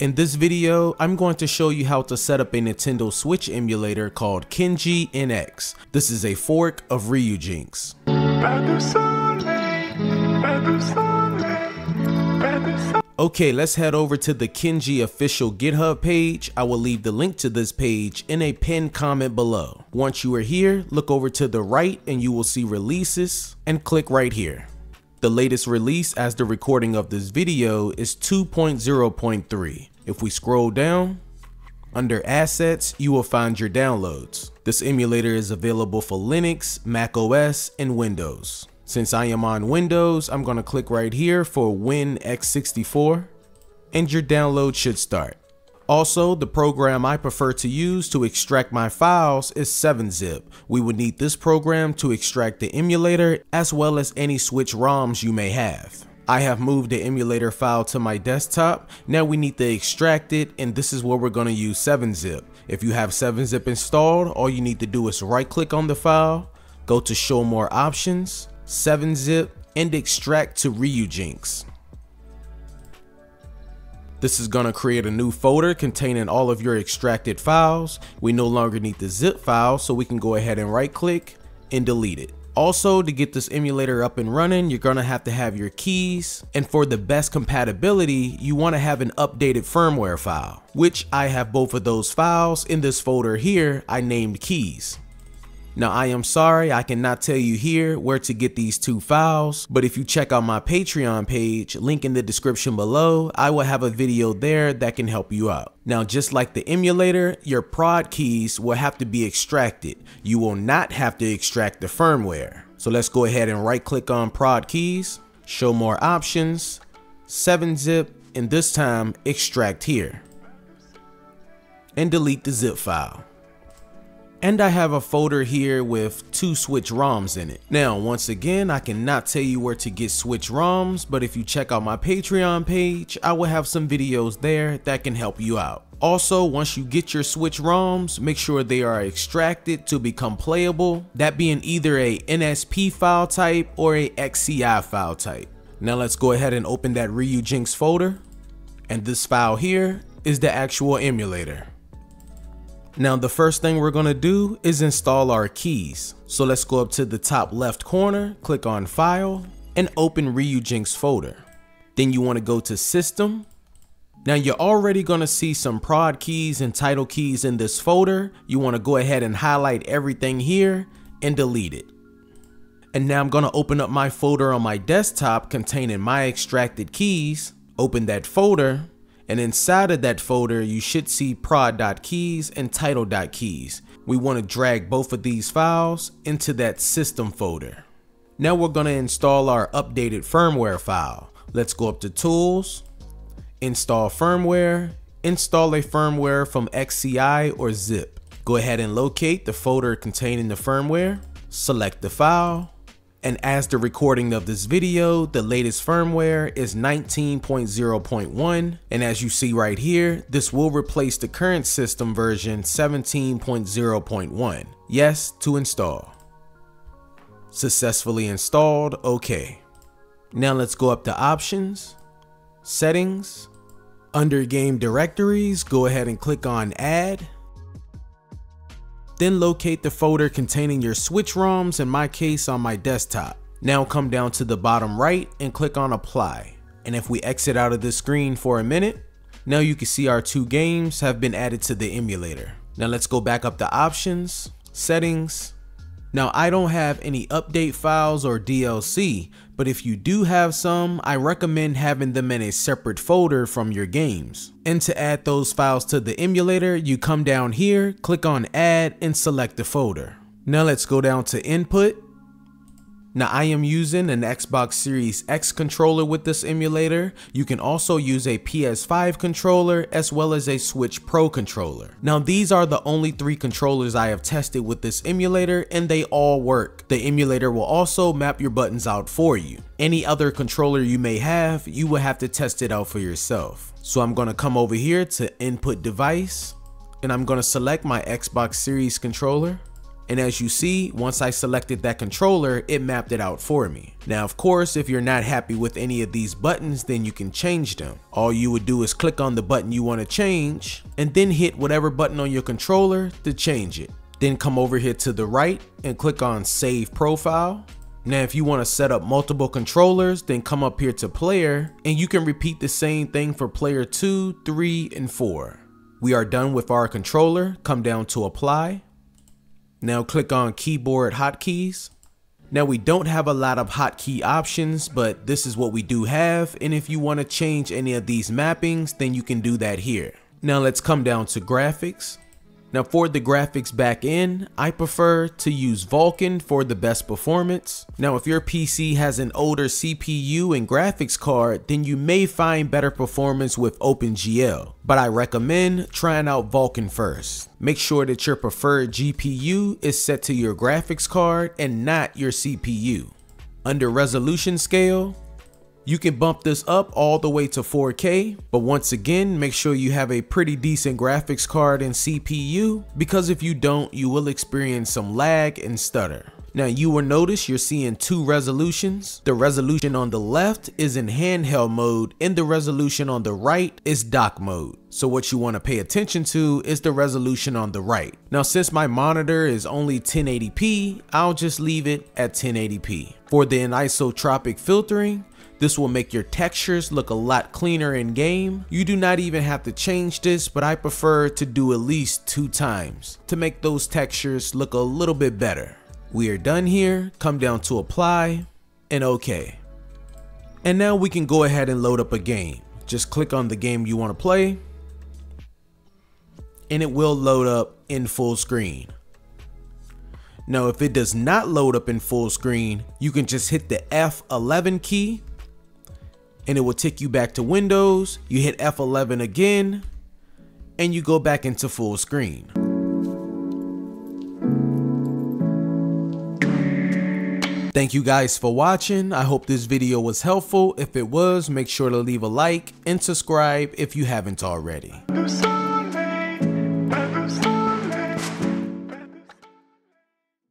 In this video, I'm going to show you how to set up a Nintendo Switch emulator called Kenji NX. This is a fork of Ryujinx. Okay, let's head over to the Kenji official GitHub page. I will leave the link to this page in a pinned comment below. Once you are here, look over to the right and you will see releases and click right here. The latest release as the recording of this video is 2.0.3. If we scroll down, under assets, you will find your downloads. This emulator is available for Linux, Mac OS, and Windows. Since I am on Windows, I'm gonna click right here for WinX64 and your download should start. Also, the program I prefer to use to extract my files is 7-Zip. We would need this program to extract the emulator as well as any Switch ROMs you may have. I have moved the emulator file to my desktop. Now we need to extract it and this is where we're going to use 7-Zip. If you have 7-Zip installed, all you need to do is right click on the file, go to show more options, 7-Zip, and extract to Ryujinx. This is going to create a new folder containing all of your extracted files. We no longer need the zip file, so we can go ahead and right click and delete it. Also, to get this emulator up and running, you're gonna have to have your keys. And for the best compatibility, you wanna have an updated firmware file, which I have both of those files in this folder here I named keys. Now I am sorry I cannot tell you here where to get these two files, but if you check out my Patreon page, link in the description below, I will have a video there that can help you out. Now just like the emulator, your prod keys will have to be extracted. You will not have to extract the firmware. So let's go ahead and right click on prod keys, show more options, 7-zip, and this time extract here. And delete the zip file. And I have a folder here with two Switch ROMs in it. Now, once again, I cannot tell you where to get Switch ROMs, but if you check out my Patreon page, I will have some videos there that can help you out. Also, once you get your Switch ROMs, make sure they are extracted to become playable, that being either a NSP file type or a XCI file type. Now let's go ahead and open that Ryujinx folder. And this file here is the actual emulator. Now the first thing we're gonna do is install our keys. So let's go up to the top left corner, click on file and open Ryujinx folder. Then you wanna go to system. Now you're already gonna see some prod keys and title keys in this folder. You wanna go ahead and highlight everything here and delete it. And now I'm gonna open up my folder on my desktop containing my extracted keys, open that folder, and inside of that folder, you should see prod.keys and title.keys. We want to drag both of these files into that system folder. Now we're going to install our updated firmware file. Let's go up to tools, install firmware, install a firmware from XCI or zip. Go ahead and locate the folder containing the firmware, select the file, and as the recording of this video, the latest firmware is 19.0.1. And as you see right here, this will replace the current system version 17.0.1. Yes, to install. Successfully installed, okay. Now let's go up to options, settings, under game directories, go ahead and click on add then locate the folder containing your Switch ROMs, in my case on my desktop. Now come down to the bottom right and click on apply. And if we exit out of this screen for a minute, now you can see our two games have been added to the emulator. Now let's go back up to options, settings, now I don't have any update files or DLC, but if you do have some, I recommend having them in a separate folder from your games. And to add those files to the emulator, you come down here, click on add and select the folder. Now let's go down to input now I am using an Xbox Series X controller with this emulator. You can also use a PS5 controller as well as a Switch Pro controller. Now these are the only three controllers I have tested with this emulator and they all work. The emulator will also map your buttons out for you. Any other controller you may have, you will have to test it out for yourself. So I'm going to come over here to input device and I'm going to select my Xbox Series controller And as you see, once I selected that controller, it mapped it out for me. Now, of course, if you're not happy with any of these buttons, then you can change them. All you would do is click on the button you want to change, and then hit whatever button on your controller to change it. Then come over here to the right and click on Save Profile. Now, if you want to set up multiple controllers, then come up here to player and you can repeat the same thing for player 2, 3, and 4. We are done with our controller, come down to apply. Now click on keyboard hotkeys. Now we don't have a lot of hotkey options, but this is what we do have. And if you want to change any of these mappings, then you can do that here. Now let's come down to graphics. Now for the graphics backend, I prefer to use Vulkan for the best performance. Now if your PC has an older CPU and graphics card, then you may find better performance with OpenGL, but I recommend trying out Vulkan first. Make sure that your preferred GPU is set to your graphics card and not your CPU. Under resolution scale, you can bump this up all the way to 4K, but once again, make sure you have a pretty decent graphics card and CPU, because if you don't, you will experience some lag and stutter. Now you will notice you're seeing two resolutions. The resolution on the left is in handheld mode and the resolution on the right is dock mode. So what you want to pay attention to is the resolution on the right. Now since my monitor is only 1080p, I'll just leave it at 1080p. For the anisotropic filtering, this will make your textures look a lot cleaner in game. You do not even have to change this, but I prefer to do at least two times to make those textures look a little bit better. We are done here, come down to apply, and okay. And now we can go ahead and load up a game. Just click on the game you want to play, and it will load up in full screen. Now if it does not load up in full screen, you can just hit the F11 key and it will take you back to Windows. You hit F11 again and you go back into full screen. Thank you guys for watching. I hope this video was helpful. If it was, make sure to leave a like and subscribe if you haven't already.